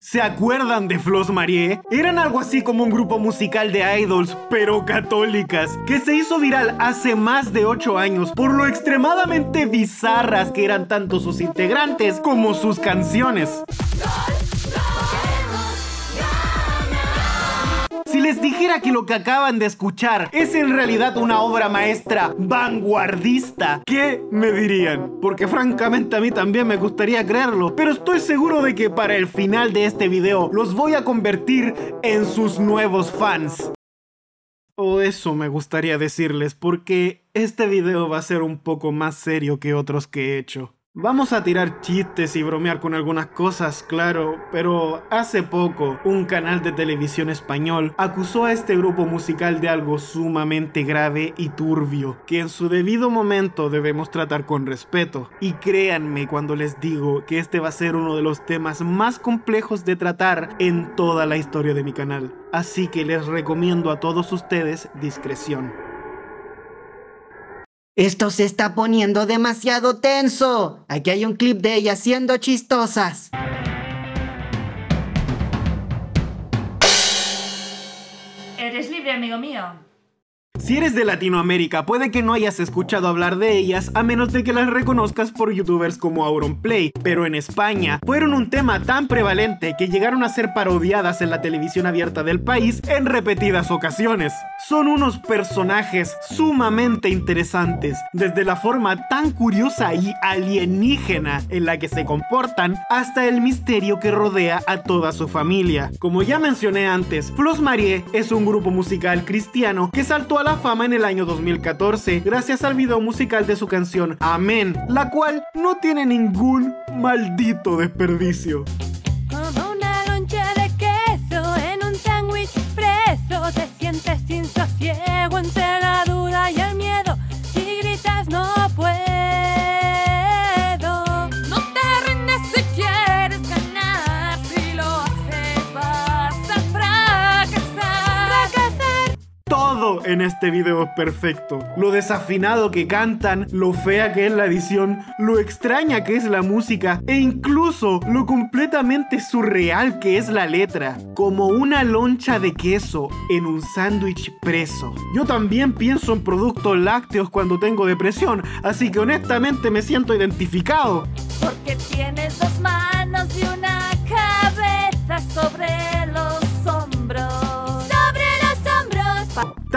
¿Se acuerdan de Flos Marie? Eran algo así como un grupo musical de idols, pero católicas, que se hizo viral hace más de 8 años por lo extremadamente bizarras que eran tanto sus integrantes como sus canciones. Les dijera que lo que acaban de escuchar es en realidad una obra maestra vanguardista, ¿qué me dirían? Porque francamente a mí también me gustaría creerlo, pero estoy seguro de que para el final de este video los voy a convertir en sus nuevos fans. O eso me gustaría decirles, porque este video va a ser un poco más serio que otros que he hecho. Vamos a tirar chistes y bromear con algunas cosas, claro, pero hace poco un canal de televisión español acusó a este grupo musical de algo sumamente grave y turbio, que en su debido momento debemos tratar con respeto. Y créanme cuando les digo que este va a ser uno de los temas más complejos de tratar en toda la historia de mi canal. Así que les recomiendo a todos ustedes discreción. Esto se está poniendo demasiado tenso. Aquí hay un clip de ellas siendo chistosas. Eres libre, amigo mío. Si eres de Latinoamérica, puede que no hayas escuchado hablar de ellas a menos de que las reconozcas por youtubers como Auronplay, pero en España fueron un tema tan prevalente que llegaron a ser parodiadas en la televisión abierta del país en repetidas ocasiones. Son unos personajes sumamente interesantes, desde la forma tan curiosa y alienígena en la que se comportan hasta el misterio que rodea a toda su familia. Como ya mencioné antes, Flos Marie es un grupo musical cristiano que saltó a la fama en el año 2014 gracias al video musical de su canción Amén, la cual no tiene ningún maldito desperdicio. Como una loncha de queso en un sándwich preso, te sientes sin sosiego en este video es perfecto. Lo desafinado que cantan, lo fea que es la edición, lo extraña que es la música e incluso lo completamente surreal que es la letra. Como una loncha de queso en un sándwich preso. Yo también pienso en productos lácteos cuando tengo depresión, así que honestamente me siento identificado. Porque tienes dos manos y una cabeza sobre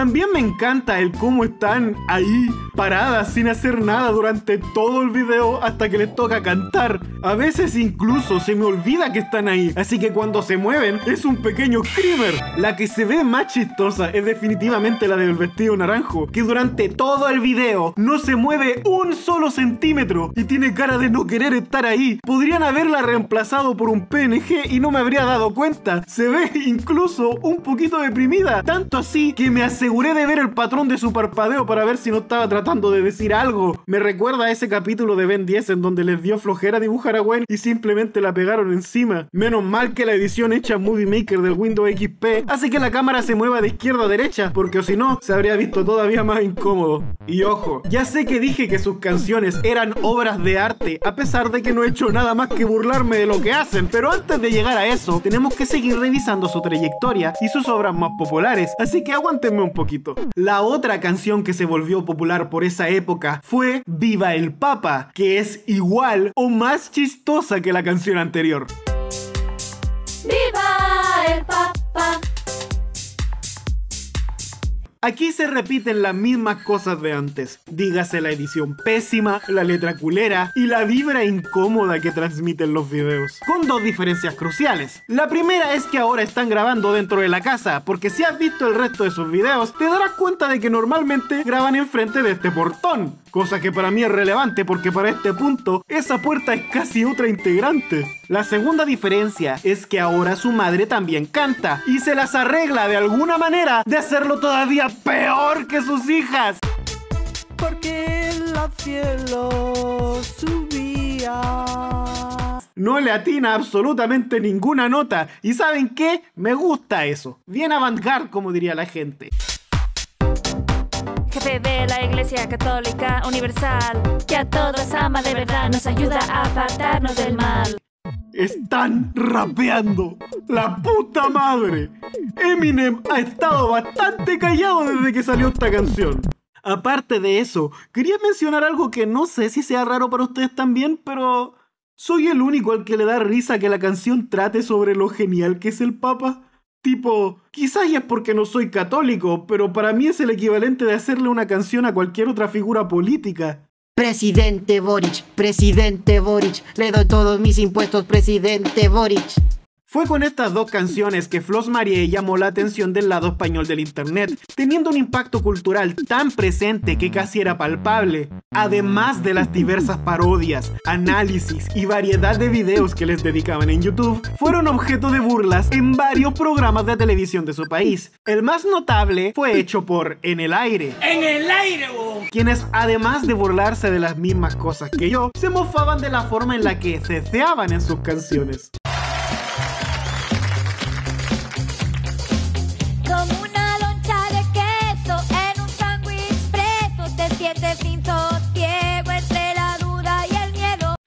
También me encanta el cómo están ahí paradas sin hacer nada durante todo el video hasta que les toca cantar. A veces incluso se me olvida que están ahí, así que cuando se mueven es un pequeño screamer. La que se ve más chistosa es definitivamente la del vestido naranjo, que durante todo el video no se mueve un solo centímetro y tiene cara de no querer estar ahí. Podrían haberla reemplazado por un PNG y no me habría dado cuenta. Se ve incluso un poquito deprimida, tanto así que me aseguré de ver el patrón de su parpadeo para ver si no estaba tratando de decir algo. Me recuerda a ese capítulo de Ben 10 en donde les dio flojera dibujar a Gwen y simplemente la pegaron encima. Menos mal que la edición hecha Movie Maker del Windows XP hace que la cámara se mueva de izquierda a derecha, porque si no, se habría visto todavía más incómodo. Y ojo, ya sé que dije que sus canciones eran obras de arte, a pesar de que no he hecho nada más que burlarme de lo que hacen, pero antes de llegar a eso, tenemos que seguir revisando su trayectoria y sus obras más populares, así que aguántenme poquito. La otra canción que se volvió popular por esa época fue Viva el Papa, que es igual o más chistosa que la canción anterior. ¡Viva Aquí se repiten las mismas cosas de antes. Dígase la edición pésima, la letra culera y la vibra incómoda que transmiten los videos. Con dos diferencias cruciales. La primera es que ahora están grabando dentro de la casa, porque si has visto el resto de sus videos, te darás cuenta de que normalmente graban enfrente de este portón. Cosa que para mí es relevante porque para este punto esa puerta es casi otra integrante. La segunda diferencia es que ahora su madre también canta y se las arregla de alguna manera de hacerlo todavía peor que sus hijas. porque el cielo subía. No le atina absolutamente ninguna nota. ¿Y saben qué? Me gusta eso. Bien avant-garde, como diría la gente. Jefe de la Iglesia Católica Universal, que a todos ama de verdad, nos ayuda a apartarnos del mal. Están rapeando. La puta madre. Eminem ha estado bastante callado desde que salió esta canción. Aparte de eso, quería mencionar algo que no sé si sea raro para ustedes también, pero soy el único al que le da risa que la canción trate sobre lo genial que es el Papa. Tipo, quizás es porque no soy católico, pero para mí es el equivalente de hacerle una canción a cualquier otra figura política. Presidente Boric, presidente Boric, le doy todos mis impuestos, presidente Boric. Fue con estas dos canciones que Flos Marie llamó la atención del lado español del internet, teniendo un impacto cultural tan presente que casi era palpable. Además de las diversas parodias, análisis y variedad de videos que les dedicaban en YouTube, fueron objeto de burlas en varios programas de televisión de su país. El más notable fue hecho por En el Aire. ¡En el aire, Quienes, además de burlarse de las mismas cosas que yo, se mofaban de la forma en la que ceceaban en sus canciones.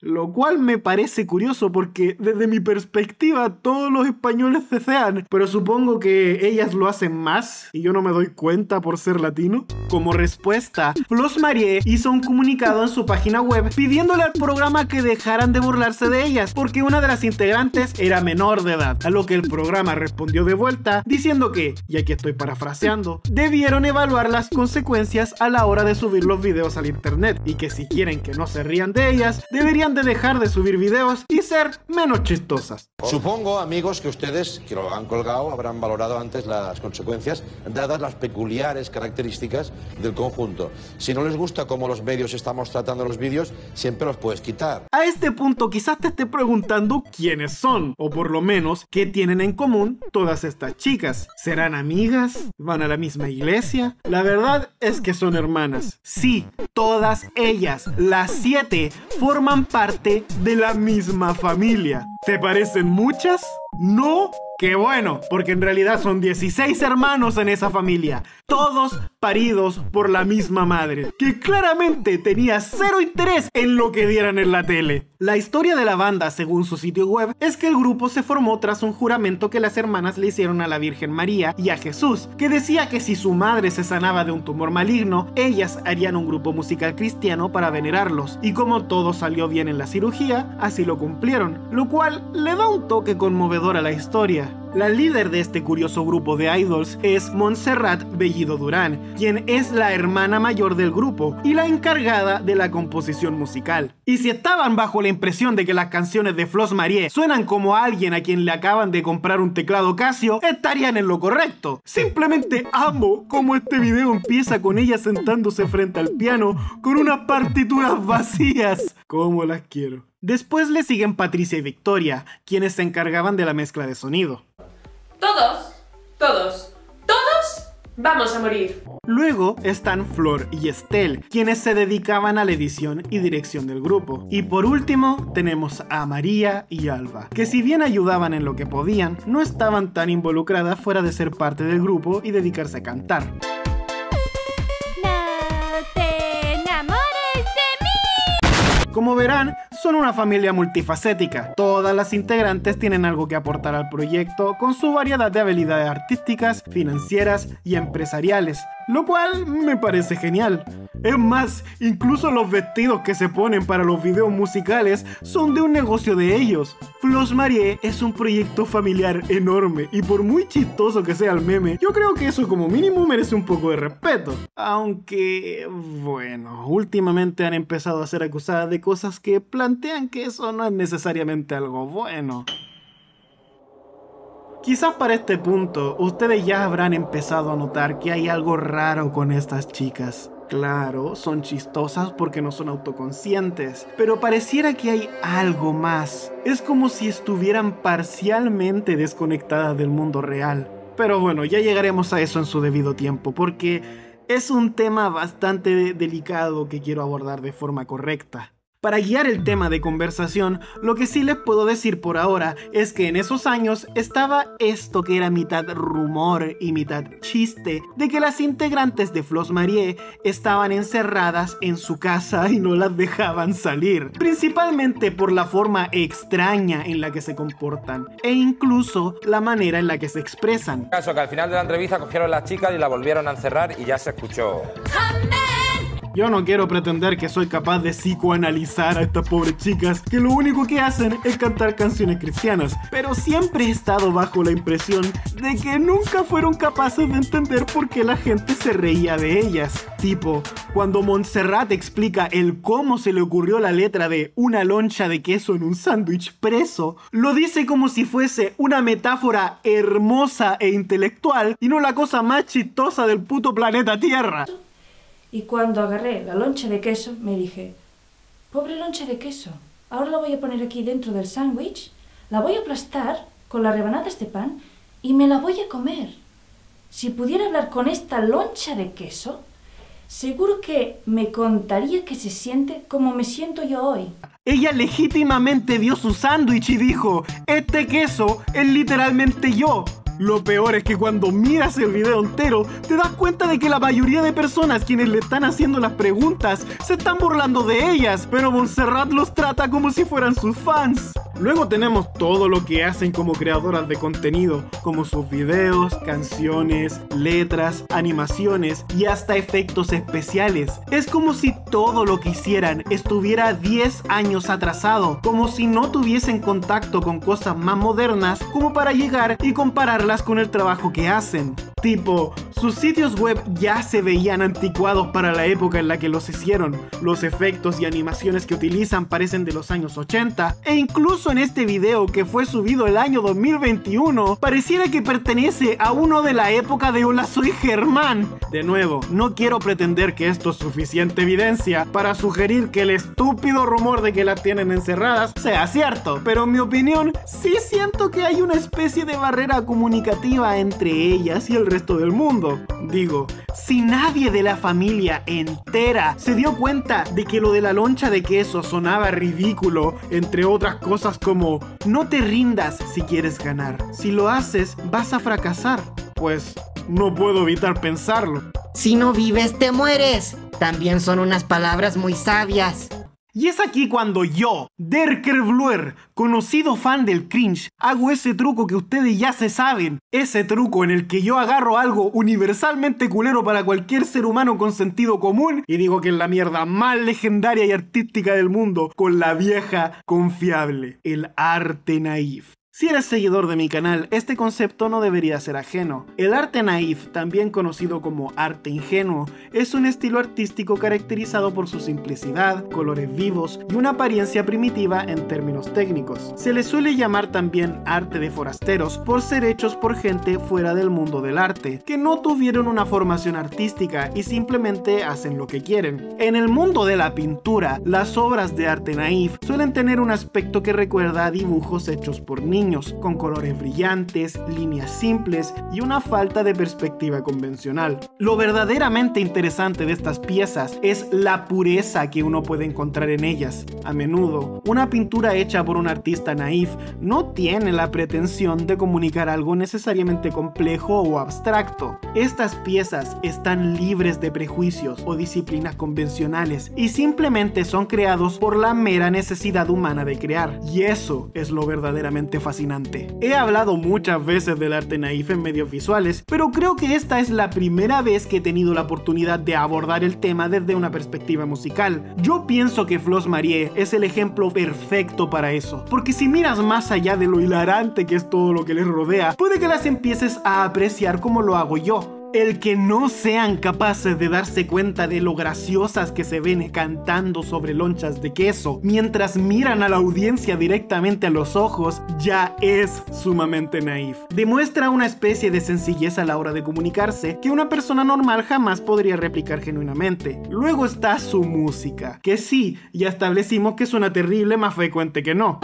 Lo cual me parece curioso porque desde mi perspectiva todos los españoles cecean, pero supongo que ellas lo hacen más y yo no me doy cuenta por ser latino. Como respuesta, Flos Marie hizo un comunicado en su página web pidiéndole al programa que dejaran de burlarse de ellas porque una de las integrantes era menor de edad, a lo que el programa respondió de vuelta diciendo que, y aquí estoy parafraseando, debieron evaluar las consecuencias a la hora de subir los videos al internet y que si quieren que no se rían de ellas, deberían de dejar de subir videos y ser menos chistosas. Supongo, amigos, que ustedes, que lo han colgado, habrán valorado antes las consecuencias, dadas las peculiares características del conjunto. Si no les gusta cómo los medios estamos tratando los vídeos, siempre los puedes quitar. A este punto quizás te esté preguntando quiénes son, o por lo menos qué tienen en común todas estas chicas. ¿Serán amigas? ¿Van a la misma iglesia? La verdad es que son hermanas. Sí, todas ellas, las siete, forman parte de la misma familia. ¿Te parecen muchas? No. Qué bueno, porque en realidad son 16 hermanos en esa familia, todos paridos por la misma madre, que claramente tenía cero interés en lo que dieran en la tele. La historia de la banda, según su sitio web, es que el grupo se formó tras un juramento que las hermanas le hicieron a la Virgen María y a Jesús, que decía que si su madre se sanaba de un tumor maligno, ellas harían un grupo musical cristiano para venerarlos. Y como todo salió bien en la cirugía, así lo cumplieron, lo cual le da un toque conmovedor a la historia. La líder de este curioso grupo de idols es Montserrat Bellido Durán, quien es la hermana mayor del grupo y la encargada de la composición musical. Y si estaban bajo la impresión de que las canciones de Flos Marie suenan como a alguien a quien le acaban de comprar un teclado Casio, estarían en lo correcto. Simplemente amo cómo este video empieza con ella sentándose frente al piano con unas partituras vacías. Como las quiero. Después le siguen Patricia y Victoria, quienes se encargaban de la mezcla de sonido. Todos, todos, todos vamos a morir. Luego están Flor y Estelle, quienes se dedicaban a la edición y dirección del grupo. Y por último tenemos a María y Alba, que si bien ayudaban en lo que podían, no estaban tan involucradas fuera de ser parte del grupo y dedicarse a cantar. Como verán, son una familia multifacética. Todas las integrantes tienen algo que aportar al proyecto con su variedad de habilidades artísticas, financieras y empresariales, lo cual me parece genial. Es más, incluso los vestidos que se ponen para los videos musicales son de un negocio de ellos. Flos Marie es un proyecto familiar enorme y por muy chistoso que sea el meme, yo creo que eso como mínimo merece un poco de respeto. Aunque, bueno, últimamente han empezado a ser acusadas de cosas que plantean que eso no es necesariamente algo bueno. Quizás para este punto ustedes ya habrán empezado a notar que hay algo raro con estas chicas. Claro, son chistosas porque no son autoconscientes, pero pareciera que hay algo más. Es como si estuvieran parcialmente desconectadas del mundo real. Pero bueno, ya llegaremos a eso en su debido tiempo, porque es un tema bastante delicado que quiero abordar de forma correcta. Para guiar el tema de conversación, lo que sí les puedo decir por ahora es que en esos años estaba esto que era mitad rumor y mitad chiste, de que las integrantes de Flos Marie estaban encerradas en su casa y no las dejaban salir, principalmente por la forma extraña en la que se comportan e incluso la manera en la que se expresan. Caso que al final de la entrevista cogieron las chicas y la volvieron a encerrar y ya se escuchó. Yo no quiero pretender que soy capaz de psicoanalizar a estas pobres chicas que lo único que hacen es cantar canciones cristianas, pero siempre he estado bajo la impresión de que nunca fueron capaces de entender por qué la gente se reía de ellas. Tipo, cuando Montserrat explica el cómo se le ocurrió la letra de una loncha de queso en un sándwich preso, lo dice como si fuese una metáfora hermosa e intelectual y no la cosa más chistosa del puto planeta Tierra. Y cuando agarré la loncha de queso, me dije, pobre loncha de queso, ahora la voy a poner aquí dentro del sándwich, la voy a aplastar con las rebanadas de pan y me la voy a comer. Si pudiera hablar con esta loncha de queso, seguro que me contaría que se siente como me siento yo hoy. Ella legítimamente vio su sándwich y dijo, este queso es literalmente yo. Lo peor es que cuando miras el video entero, te das cuenta de que la mayoría de personas quienes le están haciendo las preguntas se están burlando de ellas, pero Montserrat los trata como si fueran sus fans. Luego tenemos todo lo que hacen como creadoras de contenido, como sus videos, canciones, letras, animaciones y hasta efectos especiales. Es como si todo lo que hicieran estuviera 10 años atrasado, como si no tuviesen contacto con cosas más modernas como para llegar y compararlas con el trabajo que hacen. Tipo, sus sitios web ya se veían anticuados para la época en la que los hicieron. Los efectos y animaciones que utilizan parecen de los años 80. E incluso en este video que fue subido el año 2021, pareciera que pertenece a uno de la época de Hola Soy Germán. De nuevo, no quiero pretender que esto es suficiente evidencia para sugerir que el estúpido rumor de que las tienen encerradas sea cierto. Pero en mi opinión, sí siento que hay una especie de barrera comunicativa entre ellas y el resto del mundo. Digo, si nadie de la familia entera se dio cuenta de que lo de la loncha de queso sonaba ridículo, entre otras cosas como, no te rindas si quieres ganar. Si lo haces, vas a fracasar. Pues no puedo evitar pensarlo. Si no vives, te mueres. También son unas palabras muy sabias. Y es aquí cuando yo, Derker Bluer, conocido fan del cringe, hago ese truco que ustedes ya se saben. Ese truco en el que yo agarro algo universalmente culero para cualquier ser humano con sentido común y digo que es la mierda más legendaria y artística del mundo, con la vieja confiable, el arte naif. Si eres seguidor de mi canal, este concepto no debería ser ajeno. El arte naif, también conocido como arte ingenuo, es un estilo artístico caracterizado por su simplicidad, colores vivos y una apariencia primitiva en términos técnicos. Se le suele llamar también arte de forasteros por ser hechos por gente fuera del mundo del arte, que no tuvieron una formación artística y simplemente hacen lo que quieren. En el mundo de la pintura, las obras de arte naif suelen tener un aspecto que recuerda a dibujos hechos por niños con colores brillantes, líneas simples y una falta de perspectiva convencional. Lo verdaderamente interesante de estas piezas es la pureza que uno puede encontrar en ellas. A menudo, una pintura hecha por un artista naif no tiene la pretensión de comunicar algo necesariamente complejo o abstracto. Estas piezas están libres de prejuicios o disciplinas convencionales y simplemente son creados por la mera necesidad humana de crear. Y eso es lo verdaderamente fascinante He hablado muchas veces del arte naif en medios visuales, pero creo que esta es la primera vez que he tenido la oportunidad de abordar el tema desde una perspectiva musical. Yo pienso que Flos Marie es el ejemplo perfecto para eso, porque si miras más allá de lo hilarante que es todo lo que les rodea, puede que las empieces a apreciar como lo hago yo. El que no sean capaces de darse cuenta de lo graciosas que se ven cantando sobre lonchas de queso mientras miran a la audiencia directamente a los ojos ya es sumamente naif. Demuestra una especie de sencillez a la hora de comunicarse que una persona normal jamás podría replicar genuinamente. Luego está su música, que sí, ya establecimos que suena terrible más frecuente que no.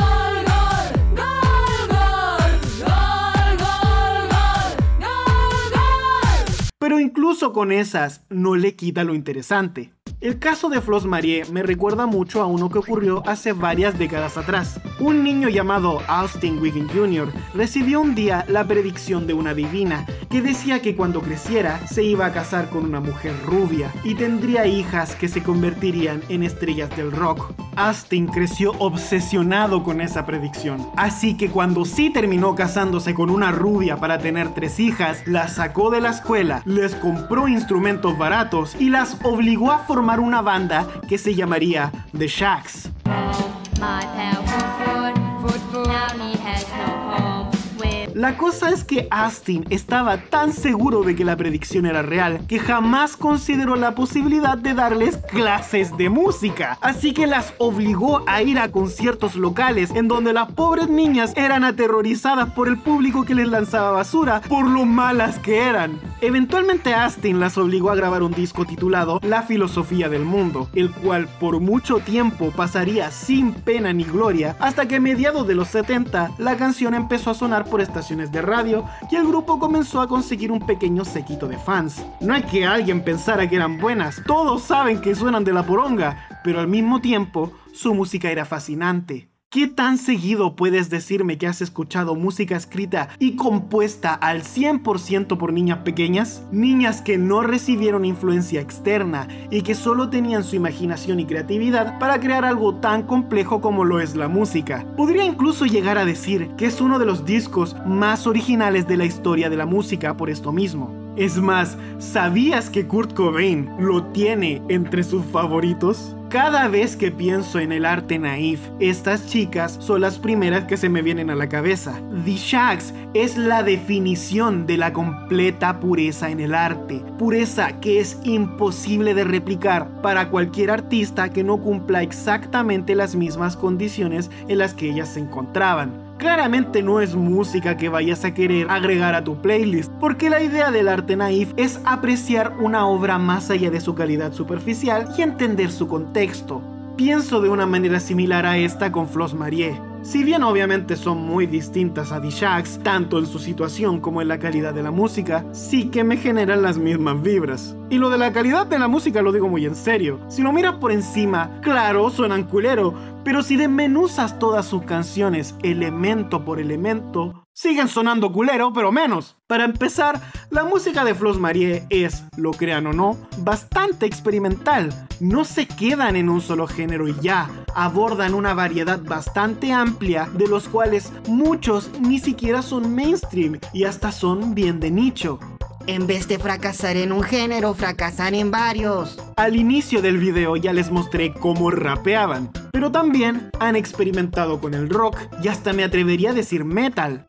Pero incluso con esas no le quita lo interesante. El caso de Flos Marie me recuerda mucho a uno que ocurrió hace varias décadas atrás. Un niño llamado Austin Wiggin Jr. recibió un día la predicción de una divina que decía que cuando creciera se iba a casar con una mujer rubia y tendría hijas que se convertirían en estrellas del rock. Austin creció obsesionado con esa predicción, así que cuando sí terminó casándose con una rubia para tener tres hijas, las sacó de la escuela, les compró instrumentos baratos y las obligó a formar una banda que se llamaría The Shacks. La cosa es que Austin estaba tan seguro de que la predicción era real que jamás consideró la posibilidad de darles clases de música. Así que las obligó a ir a conciertos locales en donde las pobres niñas eran aterrorizadas por el público que les lanzaba basura por lo malas que eran. Eventualmente Austin las obligó a grabar un disco titulado La filosofía del mundo, el cual por mucho tiempo pasaría sin pena ni gloria hasta que a mediados de los 70 la canción empezó a sonar por estaciones de radio y el grupo comenzó a conseguir un pequeño sequito de fans. No es que alguien pensara que eran buenas, todos saben que suenan de la poronga, pero al mismo tiempo su música era fascinante. ¿Qué tan seguido puedes decirme que has escuchado música escrita y compuesta al 100% por niñas pequeñas? Niñas que no recibieron influencia externa y que solo tenían su imaginación y creatividad para crear algo tan complejo como lo es la música. Podría incluso llegar a decir que es uno de los discos más originales de la historia de la música por esto mismo. Es más, ¿sabías que Kurt Cobain lo tiene entre sus favoritos? Cada vez que pienso en el arte naif, estas chicas son las primeras que se me vienen a la cabeza. The Shacks es la definición de la completa pureza en el arte. Pureza que es imposible de replicar para cualquier artista que no cumpla exactamente las mismas condiciones en las que ellas se encontraban. Claramente no es música que vayas a querer agregar a tu playlist, porque la idea del arte naif es apreciar una obra más allá de su calidad superficial y entender su contexto. Pienso de una manera similar a esta con Flos Marie. Si bien obviamente son muy distintas a Shacks, tanto en su situación como en la calidad de la música, sí que me generan las mismas vibras. Y lo de la calidad de la música lo digo muy en serio. Si lo miras por encima, claro, suenan culero, pero si desmenuzas todas sus canciones elemento por elemento, siguen sonando culero, pero menos. Para empezar, la música de Flos Marie es, lo crean o no, bastante experimental. No se quedan en un solo género y ya, abordan una variedad bastante amplia, de los cuales muchos ni siquiera son mainstream y hasta son bien de nicho. En vez de fracasar en un género, fracasan en varios. Al inicio del video ya les mostré cómo rapeaban, pero también han experimentado con el rock y hasta me atrevería a decir metal.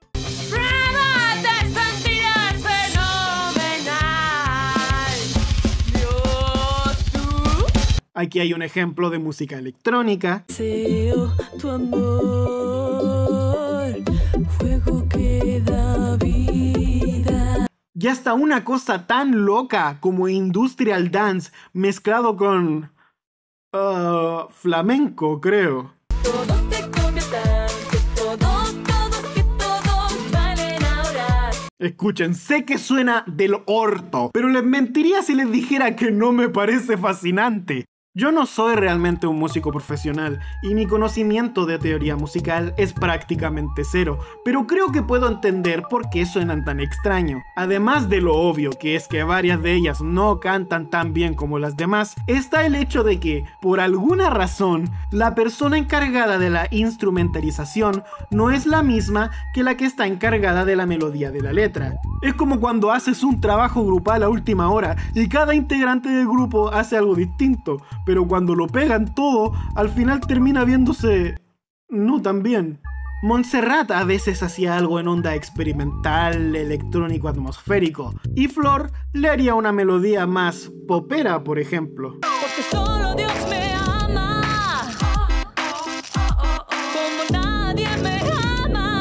Aquí hay un ejemplo de música electrónica. Deseo tu amor, fuego que da vida. Y hasta una cosa tan loca como industrial dance mezclado con... ah, flamenco, creo. Todos te conviertan, que todos, todos, que todos valen ahora. Escuchen, sé que suena del orto, pero les mentiría si les dijera que no me parece fascinante. Yo no soy realmente un músico profesional y mi conocimiento de teoría musical es prácticamente cero, pero creo que puedo entender por qué suenan tan extraño. Además de lo obvio que es que varias de ellas no cantan tan bien como las demás, está el hecho de que, por alguna razón, la persona encargada de la instrumentalización no es la misma que la que está encargada de la melodía de la letra. Es como cuando haces un trabajo grupal a última hora y cada integrante del grupo hace algo distinto, pero cuando lo pegan todo, al final termina viéndose no tan bien. Montserrat a veces hacía algo en onda experimental, electrónico, atmosférico, y Flor le haría una melodía más popera, por ejemplo. Porque solo Dios me ama. Como nadie me ama.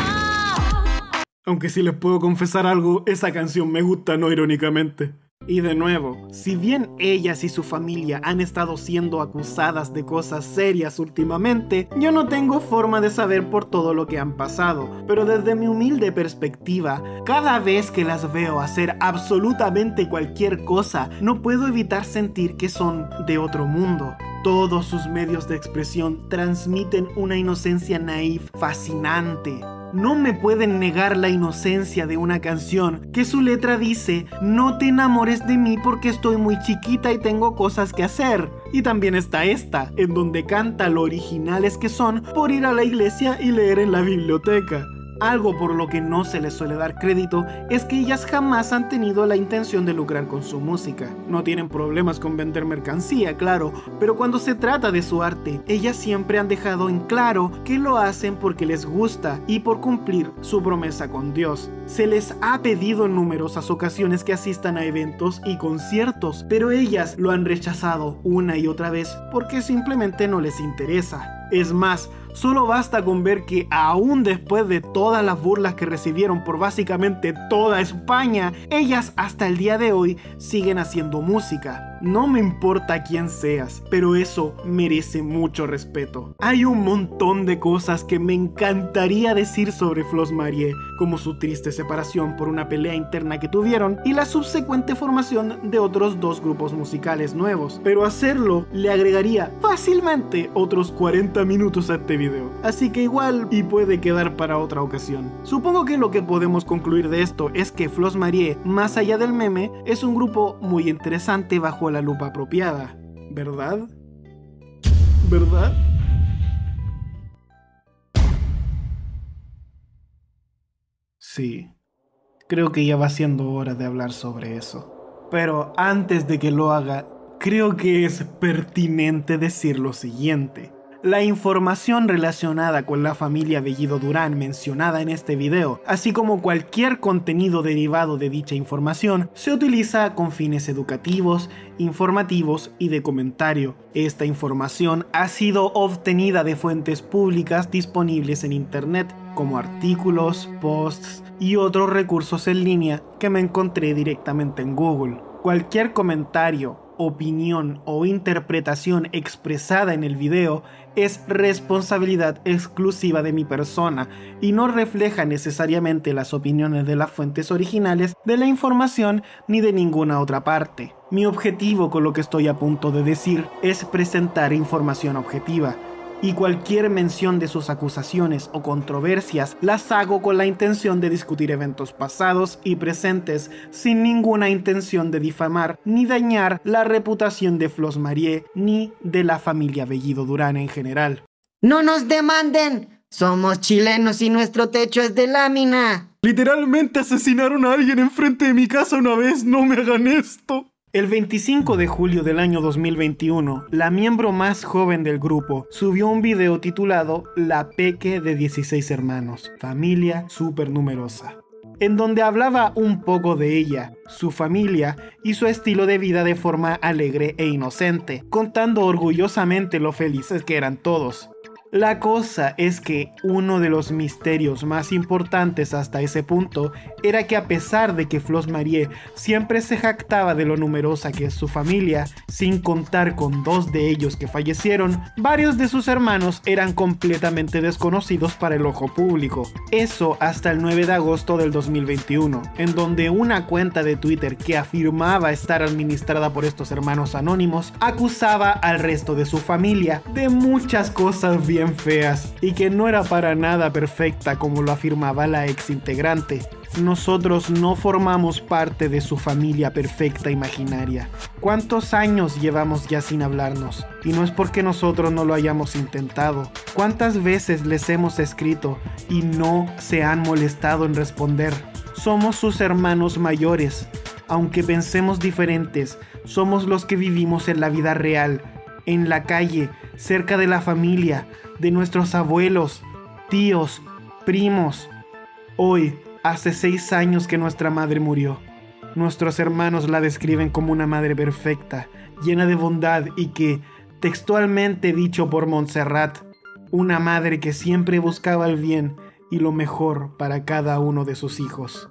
Aunque si les puedo confesar algo, esa canción me gusta no irónicamente. Y de nuevo, si bien ellas y su familia han estado siendo acusadas de cosas serias últimamente, yo no tengo forma de saber por todo lo que han pasado, pero desde mi humilde perspectiva, cada vez que las veo hacer absolutamente cualquier cosa, no puedo evitar sentir que son de otro mundo. Todos sus medios de expresión transmiten una inocencia naif fascinante. No me pueden negar la inocencia de una canción que su letra dice, no te enamores de mí porque estoy muy chiquita y tengo cosas que hacer. Y también está esta, en donde canta lo originales que son por ir a la iglesia y leer en la biblioteca. Algo por lo que no se les suele dar crédito es que ellas jamás han tenido la intención de lucrar con su música. No tienen problemas con vender mercancía, claro, pero cuando se trata de su arte, ellas siempre han dejado en claro que lo hacen porque les gusta y por cumplir su promesa con Dios. Se les ha pedido en numerosas ocasiones que asistan a eventos y conciertos, pero ellas lo han rechazado una y otra vez porque simplemente no les interesa. Es más, solo basta con ver que aún después de todas las burlas que recibieron por básicamente toda España, ellas hasta el día de hoy siguen haciendo música. No me importa quién seas, pero eso merece mucho respeto. Hay un montón de cosas que me encantaría decir sobre Flos Marie, como su triste separación por una pelea interna que tuvieron y la subsecuente formación de otros dos grupos musicales nuevos, pero hacerlo le agregaría fácilmente otros 40 minutos a este video, así que igual y puede quedar para otra ocasión. Supongo que lo que podemos concluir de esto es que Flos Marie, más allá del meme, es un grupo muy interesante bajo la lupa apropiada, ¿verdad? ¿Verdad? Sí, creo que ya va siendo hora de hablar sobre eso. Pero antes de que lo haga, creo que es pertinente decir lo siguiente. La información relacionada con la familia Bellido Durán mencionada en este video, así como cualquier contenido derivado de dicha información, se utiliza con fines educativos, informativos y de comentario. Esta información ha sido obtenida de fuentes públicas disponibles en Internet, como artículos, posts y otros recursos en línea que me encontré directamente en Google. Cualquier comentario, opinión o interpretación expresada en el video es responsabilidad exclusiva de mi persona y no refleja necesariamente las opiniones de las fuentes originales de la información ni de ninguna otra parte. Mi objetivo con lo que estoy a punto de decir es presentar información objetiva y cualquier mención de sus acusaciones o controversias las hago con la intención de discutir eventos pasados y presentes sin ninguna intención de difamar ni dañar la reputación de Flos Marie ni de la familia Bellido Durán en general. ¡No nos demanden! Somos chilenos y nuestro techo es de lámina. Literalmente asesinaron a alguien enfrente de mi casa una vez, no me hagan esto. El 25 de julio del año 2021, la miembro más joven del grupo subió un video titulado La Peque de 16 hermanos, familia súper numerosa, en donde hablaba un poco de ella, su familia y su estilo de vida de forma alegre e inocente, contando orgullosamente lo felices que eran todos. La cosa es que uno de los misterios más importantes hasta ese punto era que a pesar de que Flos Marie siempre se jactaba de lo numerosa que es su familia, sin contar con dos de ellos que fallecieron, varios de sus hermanos eran completamente desconocidos para el ojo público. Eso hasta el 9 de agosto del 2021, en donde una cuenta de Twitter que afirmaba estar administrada por estos hermanos anónimos acusaba al resto de su familia de muchas cosas bien feas y que no era para nada perfecta como lo afirmaba la ex integrante. Nosotros no formamos parte de su familia perfecta imaginaria. ¿Cuántos años llevamos ya sin hablarnos? Y no es porque nosotros no lo hayamos intentado. ¿Cuántas veces les hemos escrito y no se han molestado en responder? Somos sus hermanos mayores. Aunque pensemos diferentes, somos los que vivimos en la vida real, en la calle, cerca de la familia, de nuestros abuelos, tíos, primos. Hoy, hace seis años que nuestra madre murió. Nuestros hermanos la describen como una madre perfecta, llena de bondad y que, textualmente dicho por Montserrat, una madre que siempre buscaba el bien y lo mejor para cada uno de sus hijos.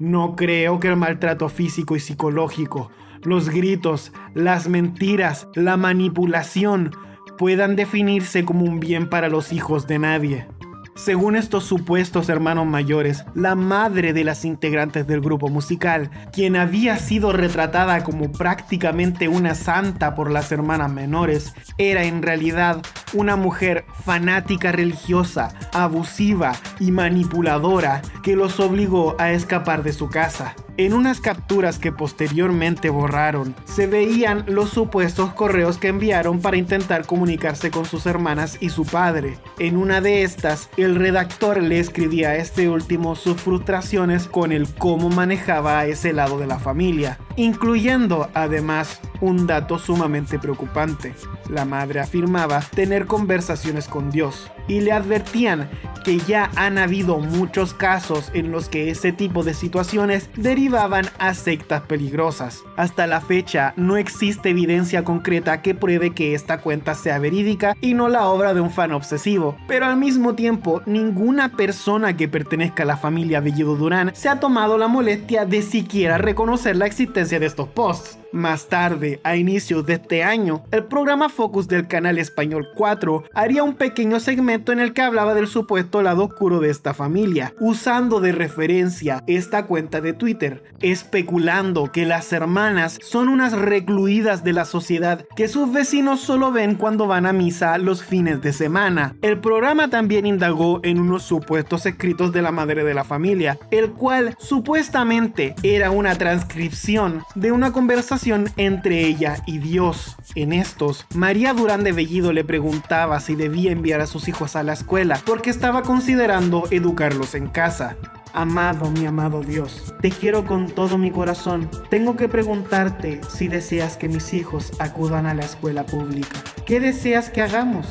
No creo que el maltrato físico y psicológico, los gritos, las mentiras, la manipulación puedan definirse como un bien para los hijos de nadie. Según estos supuestos hermanos mayores, la madre de las integrantes del grupo musical, quien había sido retratada como prácticamente una santa por las hermanas menores, era en realidad una mujer fanática religiosa, abusiva y manipuladora que los obligó a escapar de su casa. En unas capturas que posteriormente borraron, se veían los supuestos correos que enviaron para intentar comunicarse con sus hermanas y su padre. En una de estas, el redactor le escribía a este último sus frustraciones con el cómo manejaba a ese lado de la familia, incluyendo además un dato sumamente preocupante. La madre afirmaba tener conversaciones con Dios y le advertían que ya han habido muchos casos en los que ese tipo de situaciones derivaban a sectas peligrosas. Hasta la fecha no existe evidencia concreta que pruebe que esta cuenta sea verídica y no la obra de un fan obsesivo, pero al mismo tiempo ninguna persona que pertenezca a la familia Bellido Durán se ha tomado la molestia de siquiera reconocer la existencia de estos posts. Más tarde, a inicios de este año, el programa Focus del canal español 4 haría un pequeño segmento en el que hablaba del supuesto lado oscuro de esta familia, usando de referencia esta cuenta de Twitter, especulando que las hermanas son unas recluidas de la sociedad que sus vecinos solo ven cuando van a misa los fines de semana. El programa también indagó en unos supuestos escritos de la madre de la familia, el cual supuestamente era una transcripción de una conversación entre ella y Dios. En estos, María Durán de Bellido le preguntaba si debía enviar a sus hijos a la escuela porque estaba considerando educarlos en casa. Amado, mi amado Dios, te quiero con todo mi corazón. Tengo que preguntarte si deseas que mis hijos acudan a la escuela pública. ¿Qué deseas que hagamos?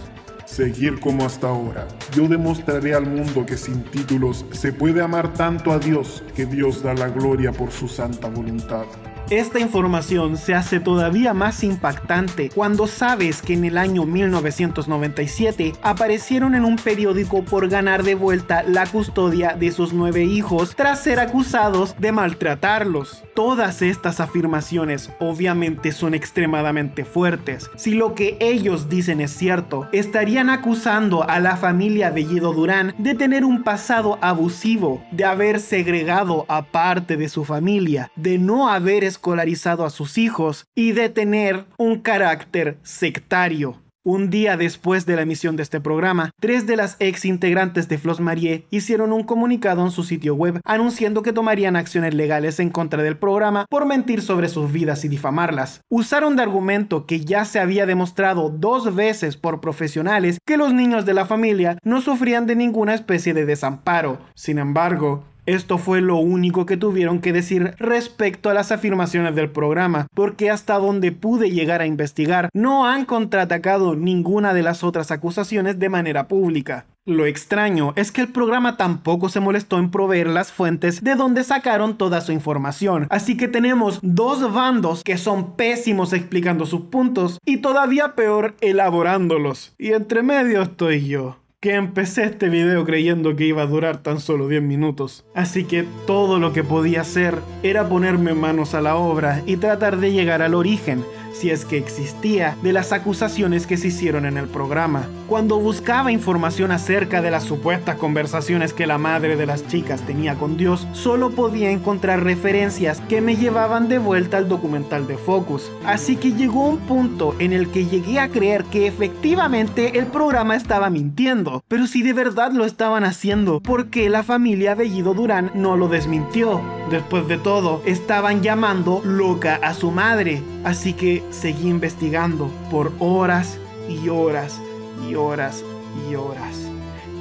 Seguir como hasta ahora. Yo demostraré al mundo que sin títulos se puede amar tanto a Dios que Dios da la gloria por su santa voluntad. Esta información se hace todavía más impactante cuando sabes que en el año 1997 aparecieron en un periódico por ganar de vuelta la custodia de sus nueve hijos tras ser acusados de maltratarlos. Todas estas afirmaciones obviamente son extremadamente fuertes. Si lo que ellos dicen es cierto, estarían acusando a la familia Bellido Durán de tener un pasado abusivo, de haber segregado a parte de su familia, de no haber escolarizado a sus hijos y de tener un carácter sectario. Un día después de la emisión de este programa, tres de las ex integrantes de Flos Marie hicieron un comunicado en su sitio web anunciando que tomarían acciones legales en contra del programa por mentir sobre sus vidas y difamarlas. Usaron de argumento que ya se había demostrado dos veces por profesionales que los niños de la familia no sufrían de ninguna especie de desamparo. Sin embargo, esto fue lo único que tuvieron que decir respecto a las afirmaciones del programa, porque hasta donde pude llegar a investigar, no han contraatacado ninguna de las otras acusaciones de manera pública. Lo extraño es que el programa tampoco se molestó en proveer las fuentes de donde sacaron toda su información, así que tenemos dos bandos que son pésimos explicando sus puntos y todavía peor elaborándolos. Y entre medio estoy yo que empecé este video creyendo que iba a durar tan solo 10 minutos. Así que todo lo que podía hacer era ponerme manos a la obra y tratar de llegar al origen, si es que existía, de las acusaciones que se hicieron en el programa. Cuando buscaba información acerca de las supuestas conversaciones que la madre de las chicas tenía con Dios, solo podía encontrar referencias que me llevaban de vuelta al documental de Focus. Así que llegó un punto en el que llegué a creer que efectivamente el programa estaba mintiendo. Pero si de verdad lo estaban haciendo, ¿por qué la familia Bellido Durán no lo desmintió? Después de todo, estaban llamando loca a su madre. Así que seguí investigando por horas y horas y horas y horas.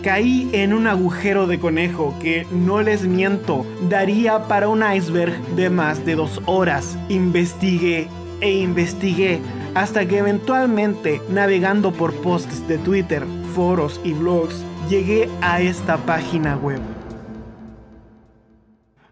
Caí en un agujero de conejo que, no les miento, daría para un iceberg de más de dos horas. Investigué e investigué hasta que eventualmente, navegando por posts de Twitter, foros y blogs, llegué a esta página web.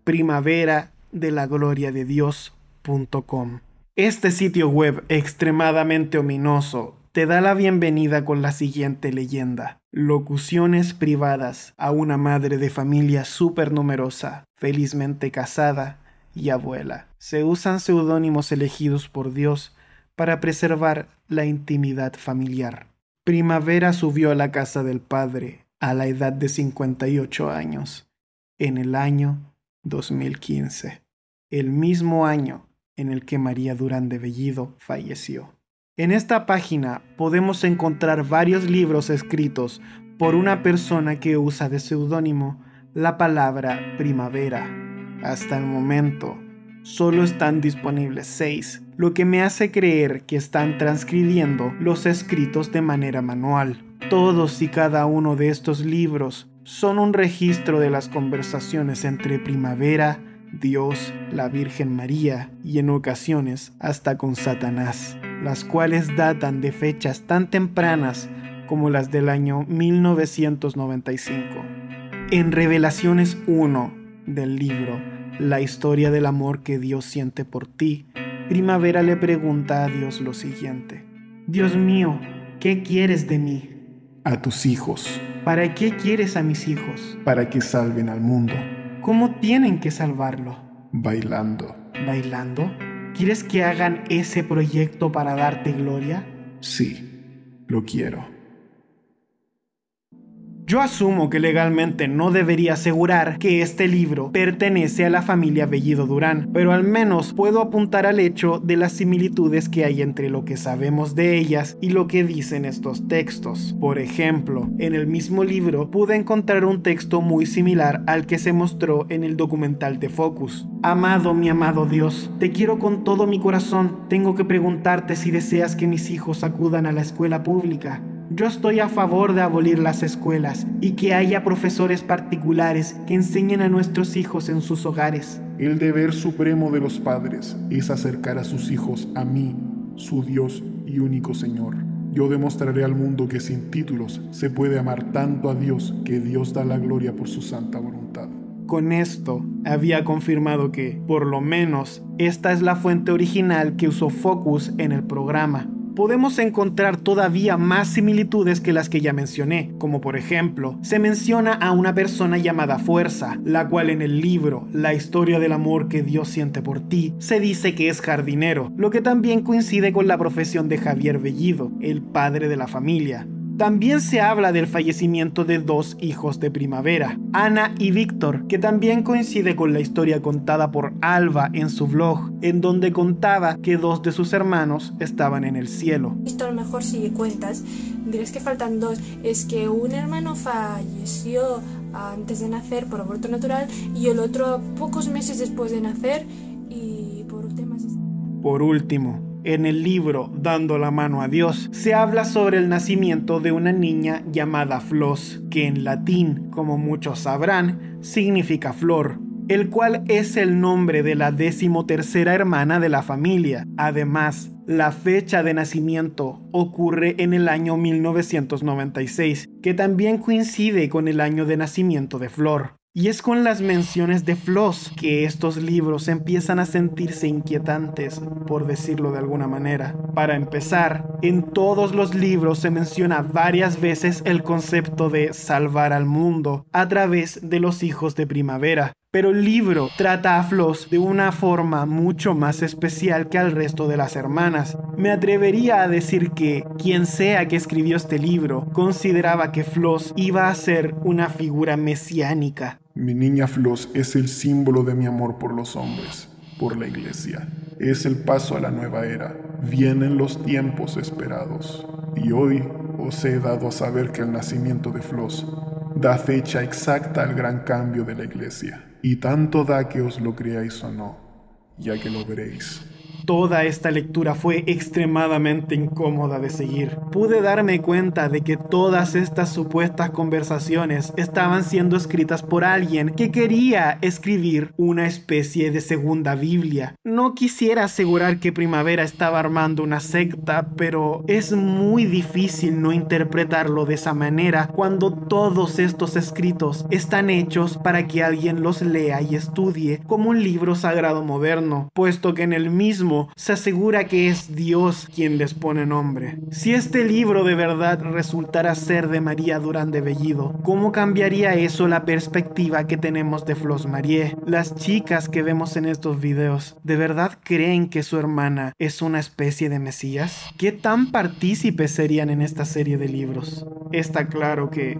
Primavera de la gloria de Dios.com. Este sitio web extremadamente ominoso te da la bienvenida con la siguiente leyenda. Locuciones privadas a una madre de familia súper numerosa. felizmente casada y abuela. Se usan seudónimos elegidos por Dios para preservar la intimidad familiar. Primavera subió a la casa del padre a la edad de 58 años, en el año 2015, el mismo año en el que María Durán de Bellido falleció. En esta página podemos encontrar varios libros escritos por una persona que usa de seudónimo la palabra primavera. Hasta el momento, solo están disponibles seis, lo que me hace creer que están transcribiendo los escritos de manera manual. Todos y cada uno de estos libros son un registro de las conversaciones entre primavera, Dios, la Virgen María y en ocasiones hasta con Satanás, las cuales datan de fechas tan tempranas como las del año 1995. En Revelaciones 1 del libro La historia del amor que Dios siente por ti, Primavera le pregunta a Dios lo siguiente. Dios mío, ¿qué quieres de mí? A tus hijos, ¿Para qué quieres a mis hijos? para que salven al mundo, ¿Cómo tienen que salvarlo? bailando. ¿Bailando? ¿Quieres que hagan ese proyecto para darte gloria? Sí, lo quiero. Yo asumo que legalmente no debería asegurar que este libro pertenece a la familia Bellido Durán, pero al menos puedo apuntar al hecho de las similitudes que hay entre lo que sabemos de ellas y lo que dicen estos textos. Por ejemplo, en el mismo libro pude encontrar un texto muy similar al que se mostró en el documental de Focus. Amado mi amado Dios, te quiero con todo mi corazón. Tengo que preguntarte si deseas que mis hijos acudan a la escuela pública. Yo estoy a favor de abolir las escuelas y que haya profesores particulares que enseñen a nuestros hijos en sus hogares. El deber supremo de los padres es acercar a sus hijos a mí, su Dios y único Señor. Yo demostraré al mundo que sin títulos se puede amar tanto a Dios que Dios da la gloria por su santa voluntad. Con esto había confirmado que, por lo menos, esta es la fuente original que usó Focus en el programa. Podemos encontrar todavía más similitudes que las que ya mencioné, como por ejemplo, se menciona a una persona llamada Fuerza, la cual en el libro La historia del amor que Dios siente por ti, se dice que es jardinero, lo que también coincide con la profesión de Javier Bellido, el padre de la familia. También se habla del fallecimiento de dos hijos de primavera, Ana y Víctor, que también coincide con la historia contada por Alba en su blog, en donde contaba que dos de sus hermanos estaban en el cielo. Esto a lo mejor si cuentas dirás que faltan dos. Es que un hermano falleció antes de nacer por aborto natural y el otro pocos meses después de nacer y por temas... Por último, en el libro Dando la mano a Dios se habla sobre el nacimiento de una niña llamada Flos, que en latín, como muchos sabrán, significa flor, el cual es el nombre de la decimotercera hermana de la familia. Además, la fecha de nacimiento ocurre en el año 1996, que también coincide con el año de nacimiento de Flor. Y es con las menciones de Floss que estos libros empiezan a sentirse inquietantes, por decirlo de alguna manera. Para empezar, en todos los libros se menciona varias veces el concepto de salvar al mundo a través de los hijos de primavera. Pero el libro trata a Floss de una forma mucho más especial que al resto de las hermanas. Me atrevería a decir que quien sea que escribió este libro consideraba que Floss iba a ser una figura mesiánica. Mi niña Flos es el símbolo de mi amor por los hombres, por la iglesia. Es el paso a la nueva era. Vienen los tiempos esperados. Y hoy os he dado a saber que el nacimiento de Flos da fecha exacta al gran cambio de la iglesia. Y tanto da que os lo creáis o no, ya que lo veréis. Toda esta lectura fue extremadamente incómoda de seguir. Pude darme cuenta de que todas estas supuestas conversaciones estaban siendo escritas por alguien que quería escribir una especie de segunda Biblia. No quisiera asegurar que Primavera estaba armando una secta, pero es muy difícil no interpretarlo de esa manera cuando todos estos escritos están hechos para que alguien los lea y estudie como un libro sagrado moderno, puesto que en el mismo se asegura que es Dios quien les pone nombre. Si este libro de verdad resultara ser de María Durán de Bellido, ¿cómo cambiaría eso la perspectiva que tenemos de Flos Marie? Las chicas que vemos en estos videos, ¿de verdad creen que su hermana es una especie de Mesías? ¿Qué tan partícipes serían en esta serie de libros? Está claro que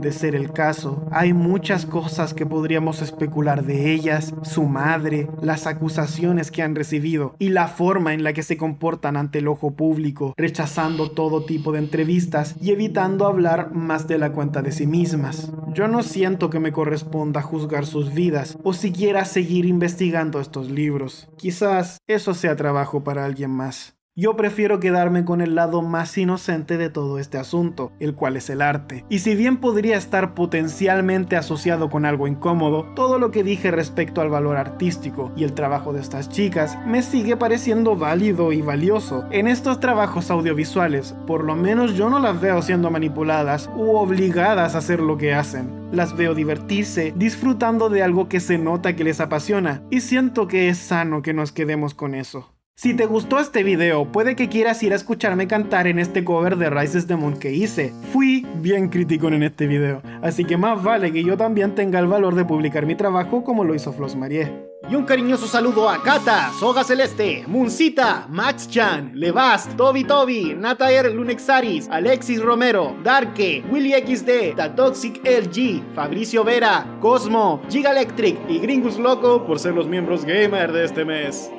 de ser el caso, hay muchas cosas que podríamos especular de ellas, su madre, las acusaciones que han recibido y la forma en la que se comportan ante el ojo público, rechazando todo tipo de entrevistas y evitando hablar más de la cuenta de sí mismas. Yo no siento que me corresponda juzgar sus vidas o siquiera seguir investigando estos libros. Quizás eso sea trabajo para alguien más. Yo prefiero quedarme con el lado más inocente de todo este asunto, el cual es el arte. Y si bien podría estar potencialmente asociado con algo incómodo, todo lo que dije respecto al valor artístico y el trabajo de estas chicas me sigue pareciendo válido y valioso. En estos trabajos audiovisuales, por lo menos yo no las veo siendo manipuladas u obligadas a hacer lo que hacen. Las veo divertirse, disfrutando de algo que se nota que les apasiona, y siento que es sano que nos quedemos con eso. Si te gustó este video, puede que quieras ir a escucharme cantar en este cover de Rises the Moon que hice. Fui bien crítico en este video, así que más vale que yo también tenga el valor de publicar mi trabajo como lo hizo Flos Marie. Y un cariñoso saludo a Kata, Soga Celeste, Muncita, Max Chan, Levast, Toby Toby, Nataer Lunexaris, Alexis Romero, Darke, Willy XD, Toxic LG, Fabricio Vera, Cosmo, Giga Electric y Gringus Loco por ser los miembros gamer de este mes.